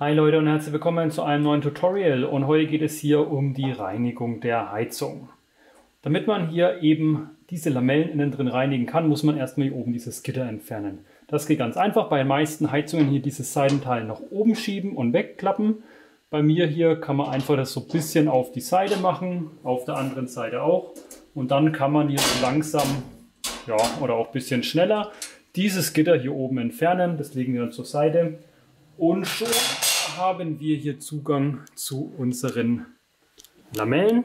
Hi Leute und herzlich willkommen zu einem neuen Tutorial und heute geht es hier um die Reinigung der Heizung. Damit man hier eben diese Lamellen innen drin reinigen kann, muss man erstmal hier oben dieses Gitter entfernen. Das geht ganz einfach, bei den meisten Heizungen hier dieses Seitenteil nach oben schieben und wegklappen. Bei mir hier kann man einfach das so ein bisschen auf die Seite machen, auf der anderen Seite auch. Und dann kann man hier so langsam, ja, oder auch ein bisschen schneller, dieses Gitter hier oben entfernen. Das legen wir dann zur Seite. Und schon haben wir hier Zugang zu unseren Lamellen.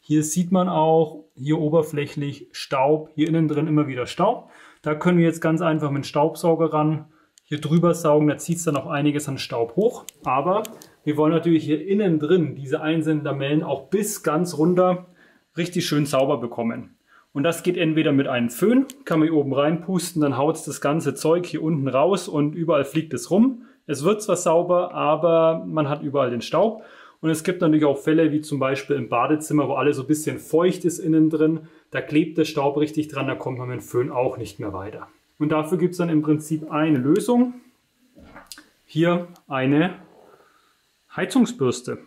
Hier sieht man auch, hier oberflächlich Staub, hier innen drin immer wieder Staub. Da können wir jetzt ganz einfach mit dem Staubsauger ran, hier drüber saugen, da zieht es dann auch einiges an Staub hoch. Aber wir wollen natürlich hier innen drin diese einzelnen Lamellen auch bis ganz runter richtig schön sauber bekommen. Und das geht entweder mit einem Föhn, kann man hier oben reinpusten, dann haut es das ganze Zeug hier unten raus und überall fliegt es rum. Es wird zwar sauber, aber man hat überall den Staub. Und es gibt natürlich auch Fälle, wie zum Beispiel im Badezimmer, wo alles so ein bisschen feucht ist innen drin. Da klebt der Staub richtig dran, da kommt man mit dem Föhn auch nicht mehr weiter. Und dafür gibt es dann im Prinzip eine Lösung. Hier eine Heizungsbürste.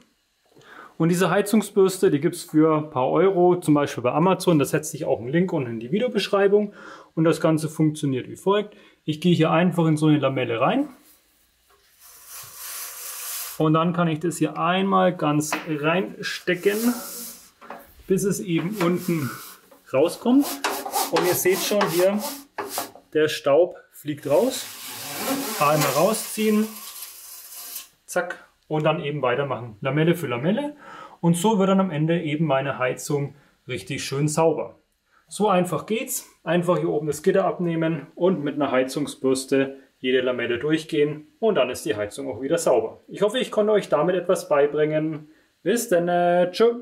Und diese Heizungsbürste, die gibt es für ein paar Euro, zum Beispiel bei Amazon. Da setzt sich auch ein Link unten in die Videobeschreibung. Und das Ganze funktioniert wie folgt. Ich gehe hier einfach in so eine Lamelle rein. Und dann kann ich das hier einmal ganz reinstecken, bis es eben unten rauskommt. Und ihr seht schon hier, der Staub fliegt raus. Einmal rausziehen, zack, und dann eben weitermachen. Lamelle für Lamelle. Und so wird dann am Ende eben meine Heizung richtig schön sauber. So einfach geht's. Einfach hier oben das Gitter abnehmen und mit einer Heizungsbürste jede Lamelle durchgehen und dann ist die Heizung auch wieder sauber. Ich hoffe, ich konnte euch damit etwas beibringen. Bis dann, tschüss.